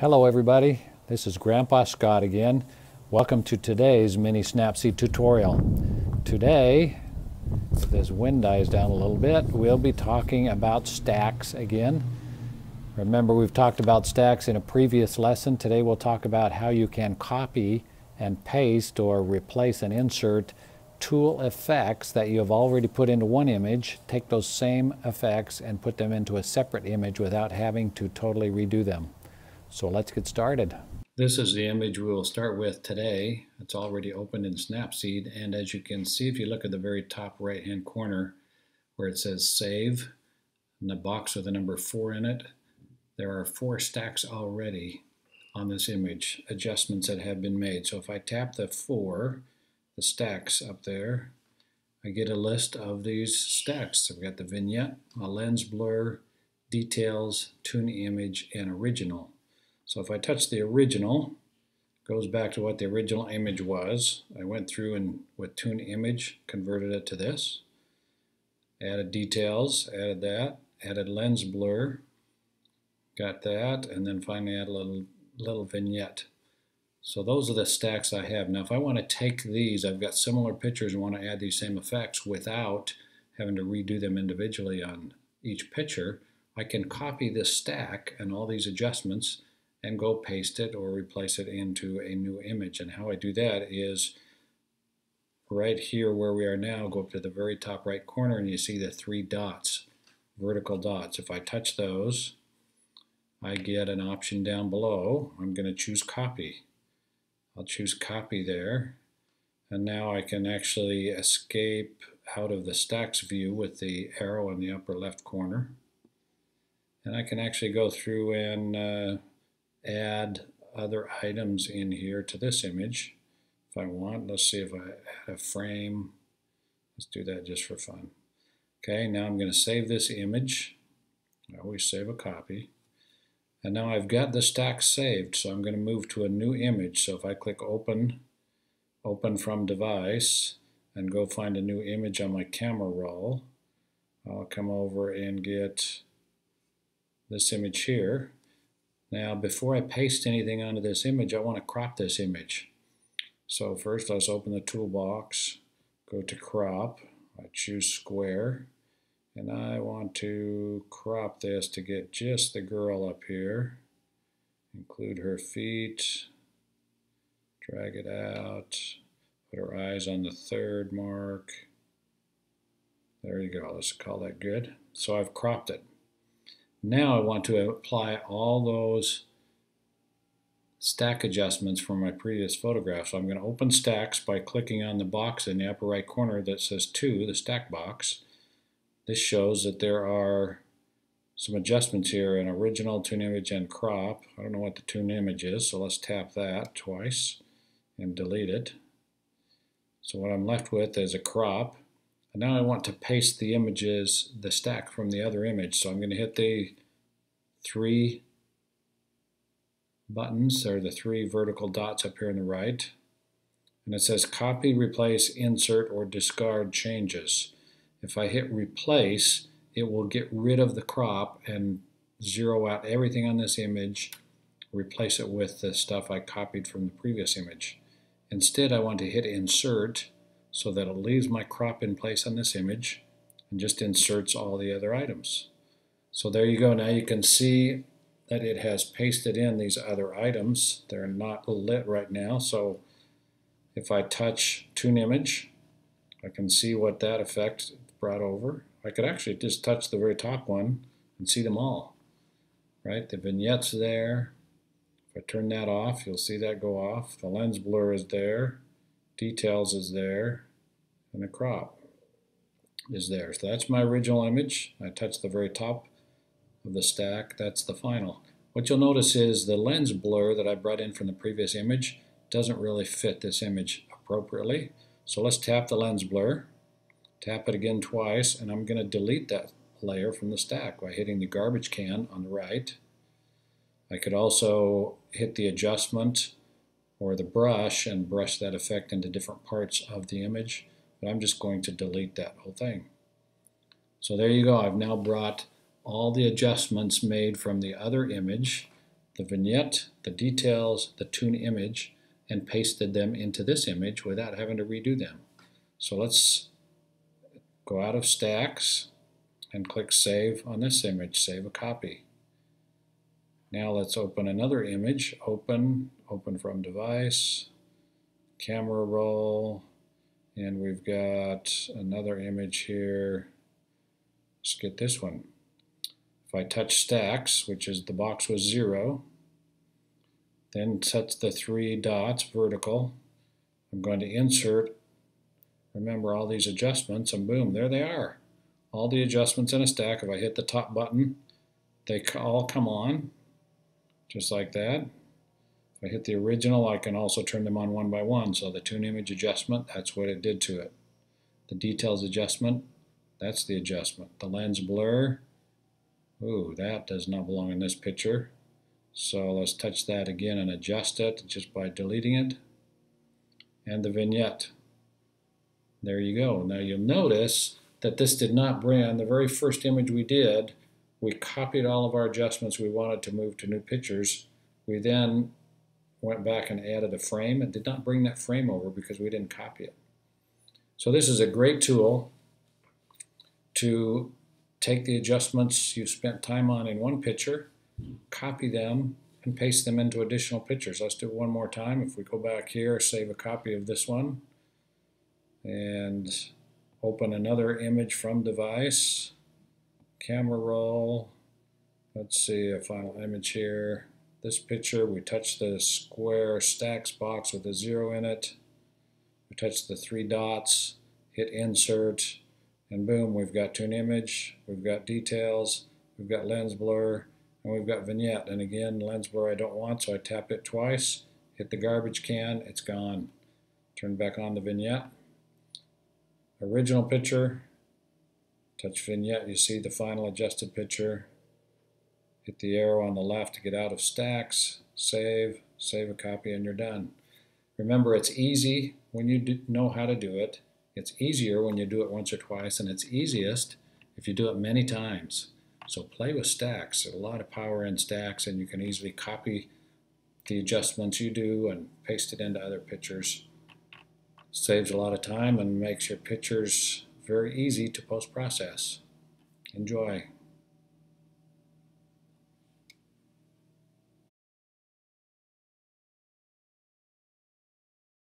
Hello everybody, this is Grandpa Scott again. Welcome to today's mini Snapseed tutorial. Today, this wind dies down a little bit, we'll be talking about stacks again. Remember we've talked about stacks in a previous lesson. Today we'll talk about how you can copy and paste or replace and insert tool effects that you have already put into one image, take those same effects and put them into a separate image without having to totally redo them. So let's get started. This is the image we will start with today. It's already opened in Snapseed and as you can see if you look at the very top right hand corner where it says save and the box with the number 4 in it there are four stacks already on this image adjustments that have been made. So if I tap the 4 the stacks up there I get a list of these stacks. So I've got the vignette, a lens blur, details, tune image, and original. So if I touch the original, goes back to what the original image was. I went through and with tune image, converted it to this. Added details, added that, added lens blur, got that, and then finally add a little, little vignette. So those are the stacks I have. Now if I want to take these, I've got similar pictures and want to add these same effects without having to redo them individually on each picture, I can copy this stack and all these adjustments and go paste it or replace it into a new image. And how I do that is right here where we are now, go up to the very top right corner and you see the three dots, vertical dots. If I touch those, I get an option down below. I'm going to choose copy. I'll choose copy there. And now I can actually escape out of the stacks view with the arrow in the upper left corner. And I can actually go through and uh, add other items in here to this image if I want. Let's see if I add a frame. Let's do that just for fun. Okay, now I'm going to save this image. I always save a copy. And now I've got the stack saved, so I'm going to move to a new image. So if I click Open, Open from Device, and go find a new image on my camera roll, I'll come over and get this image here. Now before I paste anything onto this image, I want to crop this image. So first let's open the toolbox, go to crop, I choose square, and I want to crop this to get just the girl up here, include her feet, drag it out, put her eyes on the third mark. There you go, let's call that good. So I've cropped it. Now I want to apply all those stack adjustments from my previous photograph. So I'm going to open stacks by clicking on the box in the upper right corner that says 2, the stack box. This shows that there are some adjustments here in original, tune image, and crop. I don't know what the tune image is, so let's tap that twice and delete it. So what I'm left with is a crop. And now I want to paste the images, the stack from the other image. So I'm going to hit the three buttons, or the three vertical dots up here on the right. And it says copy, replace, insert, or discard changes. If I hit replace, it will get rid of the crop and zero out everything on this image, replace it with the stuff I copied from the previous image. Instead, I want to hit insert so that it leaves my crop in place on this image and just inserts all the other items. So there you go. Now you can see that it has pasted in these other items. They're not lit right now. So if I touch Tune Image, I can see what that effect brought over. I could actually just touch the very top one and see them all. Right? The vignette's there. If I turn that off, you'll see that go off. The lens blur is there. Details is there and the crop is there. So that's my original image. I touch the very top of the stack. That's the final. What you'll notice is the lens blur that I brought in from the previous image doesn't really fit this image appropriately. So let's tap the lens blur, tap it again twice, and I'm going to delete that layer from the stack by hitting the garbage can on the right. I could also hit the adjustment or the brush and brush that effect into different parts of the image but I'm just going to delete that whole thing. So there you go. I've now brought all the adjustments made from the other image, the vignette, the details, the tune image, and pasted them into this image without having to redo them. So let's go out of stacks and click save on this image, save a copy. Now let's open another image, open, open from device, camera roll, and we've got another image here. Let's get this one. If I touch stacks, which is the box was zero, then sets the three dots vertical. I'm going to insert, remember all these adjustments, and boom, there they are. All the adjustments in a stack. If I hit the top button, they all come on, just like that. If I hit the original, I can also turn them on one by one. So the tune image adjustment, that's what it did to it. The details adjustment, that's the adjustment. The lens blur, ooh, that does not belong in this picture. So let's touch that again and adjust it just by deleting it. And the vignette. There you go. Now you'll notice that this did not on the very first image we did, we copied all of our adjustments we wanted to move to new pictures. We then went back and added a frame and did not bring that frame over because we didn't copy it. So this is a great tool to take the adjustments you spent time on in one picture copy them and paste them into additional pictures. Let's do it one more time. If we go back here, save a copy of this one, and open another image from device, camera roll, let's see a final image here. This picture, we touch the square stacks box with a zero in it. We touch the three dots, hit insert, and boom, we've got tune image, we've got details, we've got lens blur, and we've got vignette. And again, lens blur I don't want, so I tap it twice, hit the garbage can, it's gone. Turn back on the vignette. Original picture, touch vignette, you see the final adjusted picture. Hit the arrow on the left to get out of stacks, save, save a copy, and you're done. Remember, it's easy when you know how to do it. It's easier when you do it once or twice, and it's easiest if you do it many times. So play with stacks. There's a lot of power in stacks, and you can easily copy the adjustments you do and paste it into other pictures. Saves a lot of time and makes your pictures very easy to post-process. Enjoy.